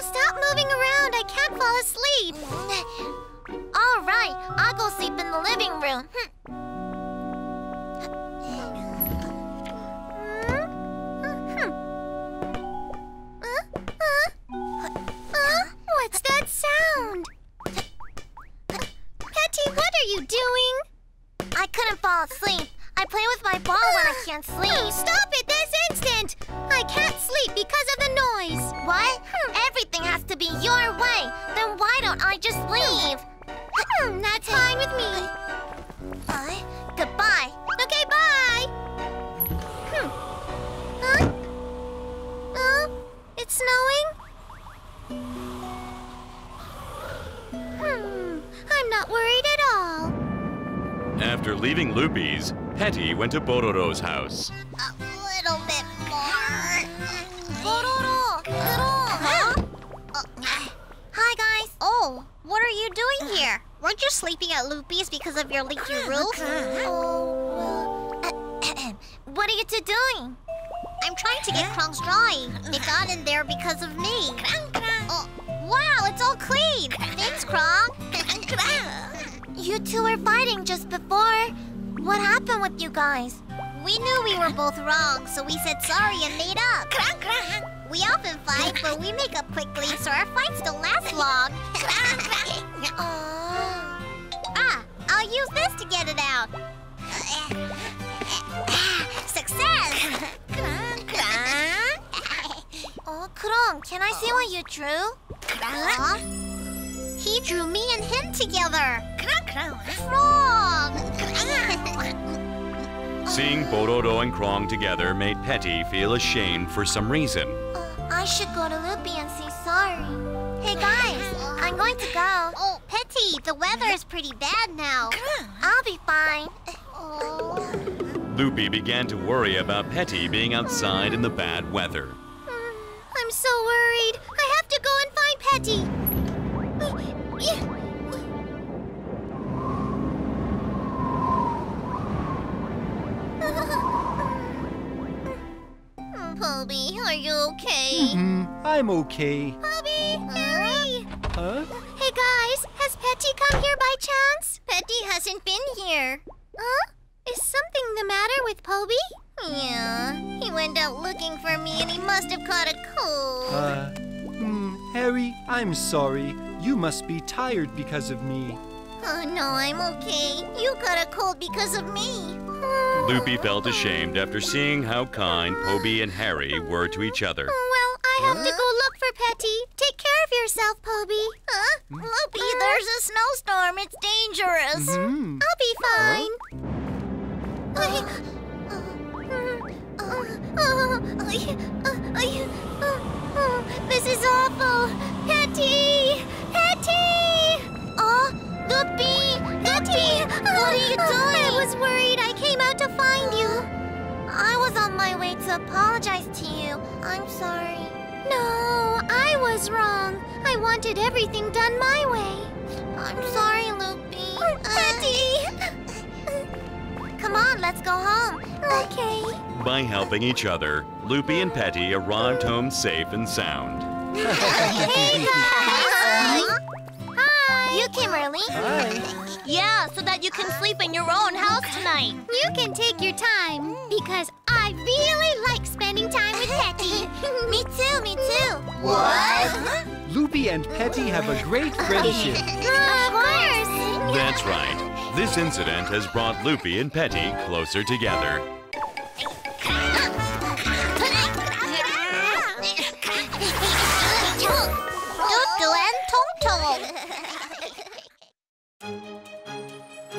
Stop moving around. I can't fall asleep. [LAUGHS]
All right, I'll go sleep in the living room. [LAUGHS]
What's that sound? Petty, what are you doing?
I couldn't fall asleep. I play with my ball when I can't
Oh,
sleep. [GASPS]
stop it this instant! I can't sleep because of the noise.
What? Everything has to be your way. Then why don't I just leave?
Hmm, that's fine with me.
Uh, goodbye.
Okay, bye. Hmm. Huh? It's snowing? Hmm, I'm not worried at all.
After leaving Loopy's, Petty went to Pororo's house.
A little bit more. Pororo, Huh? Hi, guys. Oh, what are you doing here?
Weren't you sleeping at Loopy's because of your leaky roof?
Oh, well. what are you two doing?
I'm trying to get Crong's drawing. It got in there because of me. Oh, wow, it's all clean. Thanks, Crong. [LAUGHS]
You two were fighting just before. What happened with you guys?
We knew we were both wrong, so we said sorry and made up. We often fight, but we make up quickly, so our fights don't last long. [LAUGHS]
Oh.
ah, I'll use this to get it out. Success!
Oh, Crong, can I see what you drew?
He drew me and him together. Wrong! [LAUGHS]
Seeing Pororo and Crong together made Petty feel ashamed for some reason.
Uh, I should go to Loopy and say sorry. Hey, guys, I'm going to go.
Oh, Petty, the weather is pretty bad now.
I'll be fine. [LAUGHS]
Oh.
Loopy began to worry about Petty being outside in the bad weather. [SIGHS]
I'm so worried. I have to go and find Petty. Poby, are you okay?
Hmm, I'm okay.
Poby, Harry.
Huh?
Hey guys, has Petty come here by chance? Petty hasn't been here. Huh? Is something the matter with Poby? Yeah, he went out looking for me and he must have caught a cold.
Uh, hmm, Harry, I'm sorry. You must be tired because of me.
Oh no, I'm okay. You got a cold because of me.
Loopy felt ashamed after seeing how kind Poby and Harry were to each other.
Well, I have to go look for Petty. Take care of yourself, Poby. Huh? Loopy, there's a snowstorm. It's dangerous.
Hmm.
I'll be fine. This is awful. Petty! Petty!
Oh, Loopy! Loopy! What are you doing?
I was worried. I came out to find you.
I was on my way to apologize to you. I'm sorry.
No, I was wrong. I wanted everything done my way.
I'm sorry, Loopy.
Oh, uh, Petty!
Come on, let's go home.
Okay.
By helping each other, Loopy and Petty arrived home safe and sound. [LAUGHS]
Hey guys! Hi!
You came early.
Hi.
Yeah, so that you can sleep in your own house tonight.
You can take your time because I really like spending time with Petty. [LAUGHS]
me too, me too.
What?
Loopy and Petty have a great friendship. [LAUGHS]
of course.
That's right. This incident has brought Loopy and Petty closer together.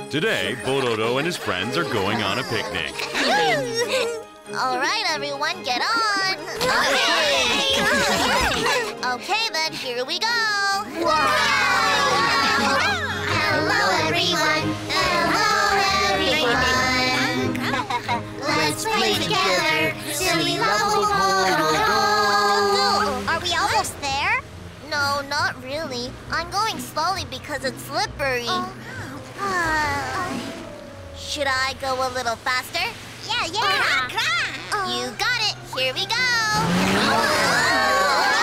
Today, Pororo and his friends are going on a picnic. [LAUGHS]
All right, everyone, get on. Okay. okay, [LAUGHS] then here we go. Hello, everyone. Hello, everyone. Let's play together. Silly, lovable Are we almost there? No, not really. I'm going slowly because it's slippery. Oh. Uh, should I go a little faster? Yeah, yeah. Uh-huh. You got it. Here we go. Oh.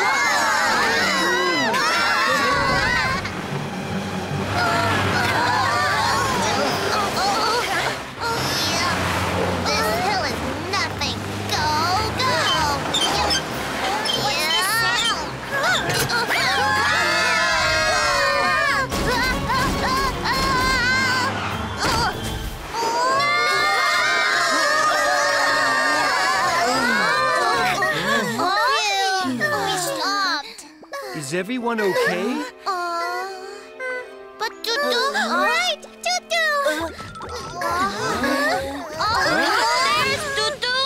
Is
everyone okay? [GASPS]
Uh, but Tutu, all right, Tutu. Oh, uh, uh,
There's Tutu!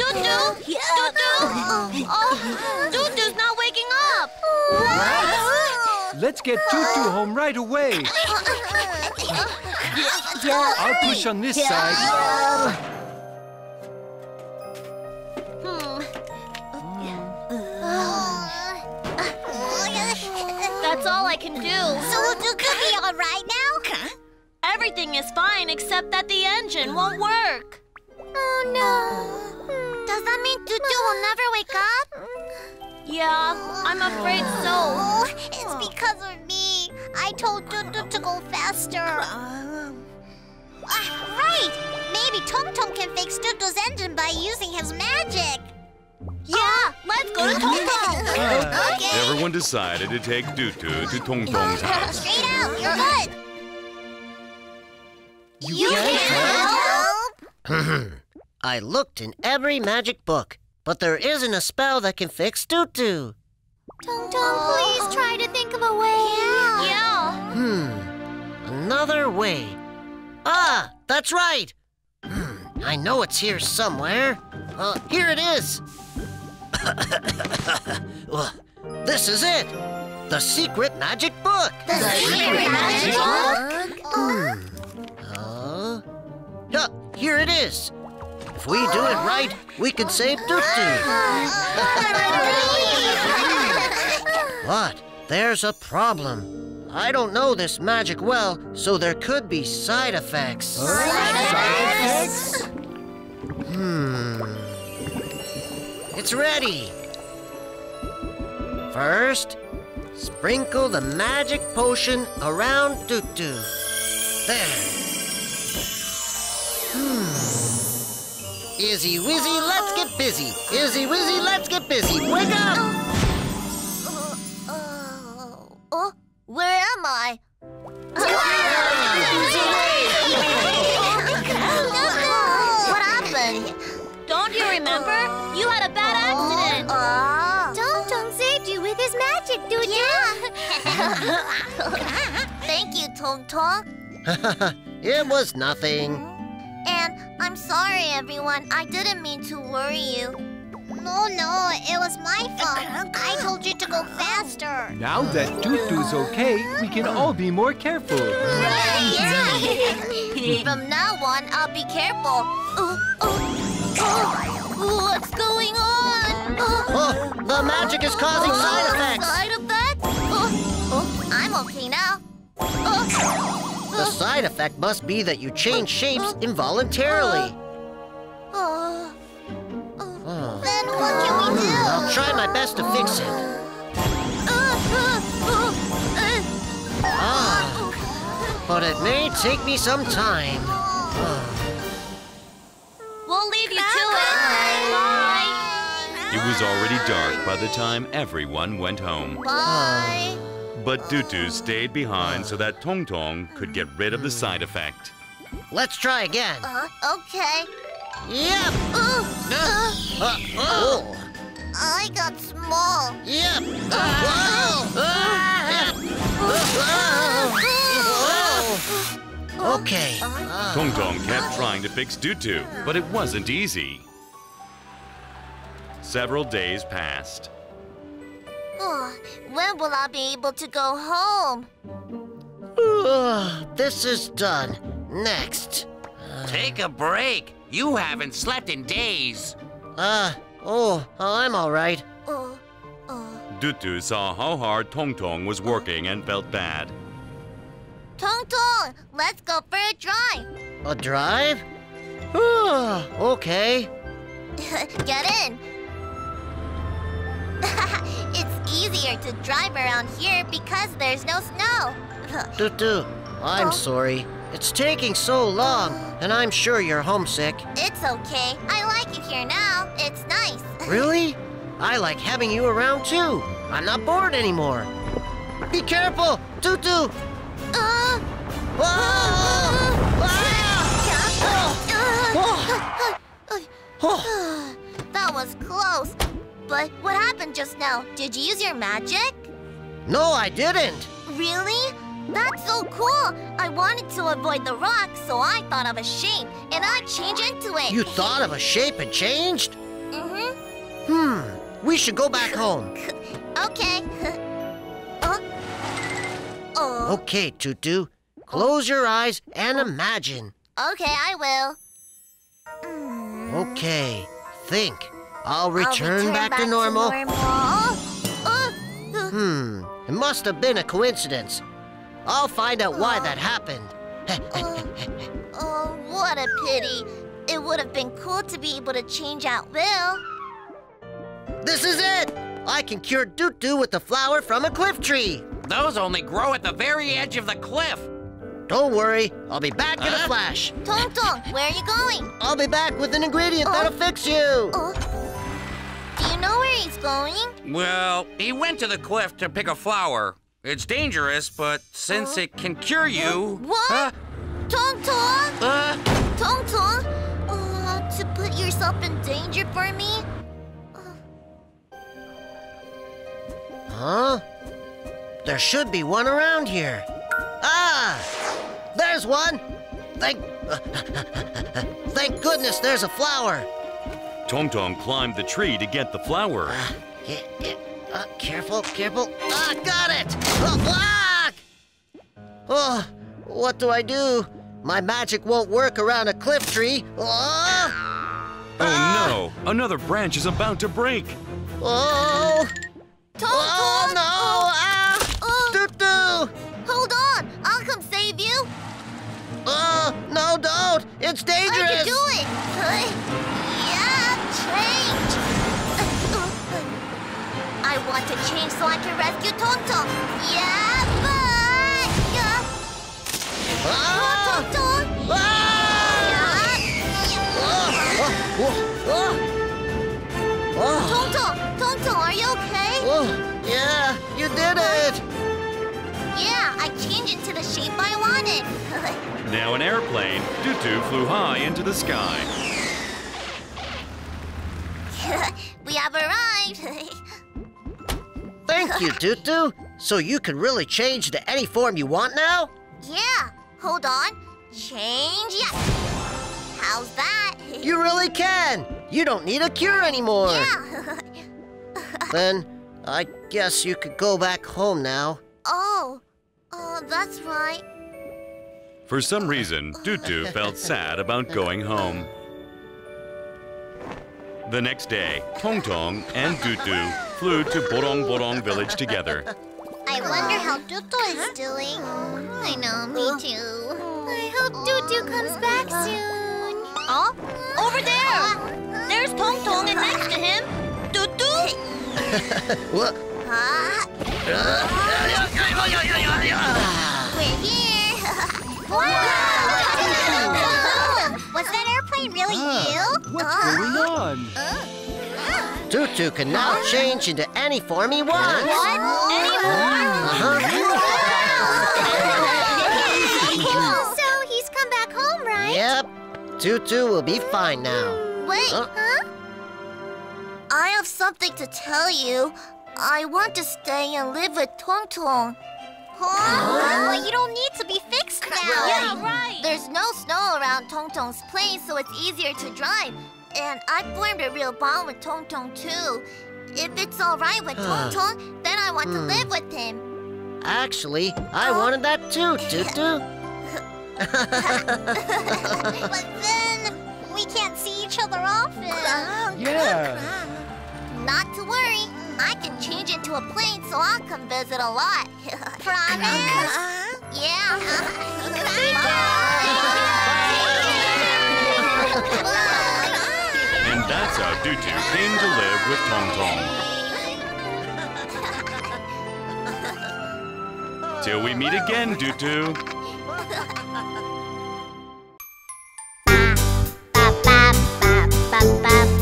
Tutu! Tutu! Oh, Tutu's not waking up!
Let's get Tutu home right away. [LAUGHS] I'll push on this side.
That's all I can do.
So could be all right now? Huh?
Everything is fine except that the engine won't work.
Oh no. Does that mean Tutu will never wake up?
Yeah, I'm afraid so.
Oh, it's because of me. I told Tutu to go faster. Ah, right! Maybe Tong Tong can fix Tutu's engine by using his magic.
Yeah, let's go to Tongtong.
okay.
Everyone decided to take Tutu to Tong [LAUGHS] Tong's house.
Straight out, you're good. You, can help. [CLEARS THROAT]
I looked in every magic book, but there isn't a spell that can fix Tutu.
Tong Tong, please try to think of a way.
Yeah.
Hmm. Another way. Ah, that's right. Hmm. [CLEARS THROAT] I know it's here somewhere. Uh, here it is. [LAUGHS] Well, this is it. The secret magic book.
The secret magic book?
Uh, yeah, here it is. If we do it right, we can save Tutu. [LAUGHS] But there's a problem. I don't know this magic well, so there could be side effects. Side, side effects. Hmm. It's ready. First, sprinkle the magic potion around Tutu. There. Hmm. Izzy Wizzy, let's get busy. Izzy Wizzy, let's get busy. Wake up!
Oh, oh, where am I?
Don't you remember? You had a bad accident. Uh-huh.
Oh. Tong Tong saved you with his magic, dude. Yeah. [LAUGHS] Thank you, Tong Tong. [LAUGHS]
it was nothing.
And I'm sorry, everyone. I didn't mean to worry you. No, no, it was my fault. I told you to go faster.
Now that Tutu's okay, we can all be more careful. Right! [LAUGHS]
From now on, I'll be careful. Oh, oh, oh, what's going on?
Oh, the magic is causing side effects.
Side effects? Oh, oh, I'm okay now. Oh,
The side effect must be that you change shapes involuntarily.
oh,
Oh.
then what can we do?
I'll try my best to fix it. Ah, but it may take me some time.
We'll leave you to it. Bye.
It was already dark by the time everyone went home.
Bye.
But Tutu stayed behind so that Tong Tong could get rid of the side effect.
Let's try again.
Uh, okay.
Yep.
Ooh,
Uh, uh, oh.
I got small.
Yep. Uh, whoa. Uh, whoa. Okay. Uh,
Tong Tong kept trying to fix Tutu, but it wasn't easy. Several days passed.
Oh, when will I be able to go home?
this is done. Next.
Take a break. You haven't slept in days.
Uh, oh, I'm all right.
Oh, oh.
Tutu saw how hard Tong Tong was working and felt bad.
Tong Tong, let's go for a drive.
A drive? okay. [LAUGHS]
Get in. [LAUGHS] it's easier to drive around here because there's no snow. [LAUGHS]
Tutu, I'm
Oh.
sorry. It's taking so long, [SIGHS] and I'm sure you're homesick.
It's okay. I like it here now. It's nice.
Really? I like having you around too. I'm not bored anymore. Be careful, Tutu.
Uh!
Oh,
that was close. But what happened just now? Did you use your magic?
no, I didn't.
Really? That's so cool. I wanted to avoid the rock, so I thought of a shape, and I changed into it.
You thought of a shape and changed?
Mm-hmm.
Hmm, we should go back home. [LAUGHS]
Okay. [LAUGHS] oh. Oh.
Okay, Tutu. Close your eyes and imagine.
Okay, I will. Mm.
Okay, think. I'll
I'll
return, back, to normal.
normal. Uh, uh,
Hmm, it must have been a coincidence. I'll find out why that happened. [LAUGHS]
oh, what a pity. It would have been cool to be able to change out will.
this is it! I can cure Tutu with the flower from a cliff tree.
Those only grow at the very edge of the cliff.
Don't worry, I'll be back in a flash.
Tong Tong, where are you going?
I'll be back with an ingredient
Oh.
that'll fix you.
Oh. Do you know where he's going?
Well, he went to the cliff to pick a flower. It's dangerous, but since it can cure you.
What?
Huh?
Tong Tong?
Uh,
Tong Tong? Uh, to put yourself in danger for me?
Huh? There should be one around here. Ah! There's one! Thank. Thank goodness there's a flower.
Tong Tong climbed the tree to get the flower.
Ah, yeah, yeah. Uh, careful, careful. Ah, got it! Oh, ah! oh, what do I do? My magic won't work around a cliff tree. Oh!
Oh no! Another branch is about to break.
Oh!
Tong
Oh no! It's dangerous!
I can do it. yeah, change. I want to change so I can rescue Tong. Yeah, but...
Ah!
Now an airplane, Tutu flew high into the sky. [LAUGHS]
we have arrived. [LAUGHS]
Thank you, Tutu. So you can really change to any form you want now?
yeah, hold on. Change, yes. How's that? [LAUGHS]
You really can! You don't need a cure anymore!
Yeah.
Then, I guess you could go back home now.
oh, oh, that's right.
For some reason, Tutu felt sad about going home. The next day, Tong Tong and Tutu flew to Porong Porong village together.
I wonder how Tutu is doing. I know, me too. I hope Tutu comes back soon.
Oh, over there. There's Tong Tong, and next to him, Tutu. [LAUGHS]
What?
Huh? [LAUGHS] We're here. Wow! Was that airplane really
Ah,
you?
what's
Uh,
going on?
Tutu can now change into any form he wants.
What?
Uh-huh. [LAUGHS]
So he's come back home, right?
Yep. Tutu will be fine now.
Wait,
Huh?
huh? I have something to tell you. I want to stay and live with Tong Tong. Huh? Well, you don't need to be fixed now.
Yeah, right.
There's no snow around Tong Tong's place, so it's easier to drive. And I formed a real bond with Tong Tong too. If it's all right with Tong Tong, then I want to
Hmm.
live with him.
Actually, I wanted that too, Tutu. [LAUGHS] [LAUGHS]
But then we can't see each other often.
Yeah.
Not to worry. I can change into a plane, so I'll come visit a lot. Promise? yeah.
and that's how Tutu came to live with Tong Tong. Till we meet again, Tutu. ba ba ba ba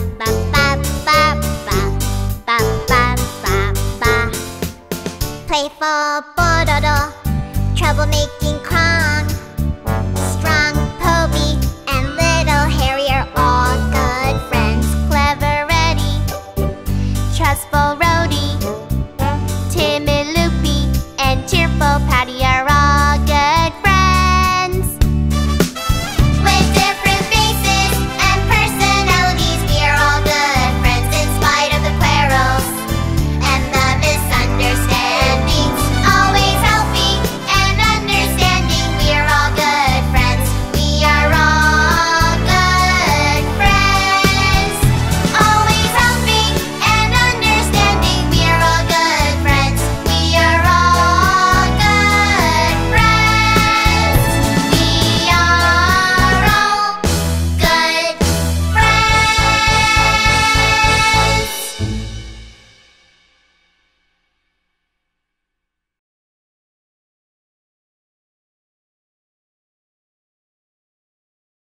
play for Pororo. Troublemaking